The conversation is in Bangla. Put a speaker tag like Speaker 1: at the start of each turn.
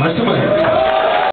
Speaker 1: Hasta mañana.